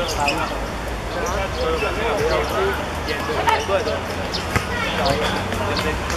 好的好的好的好的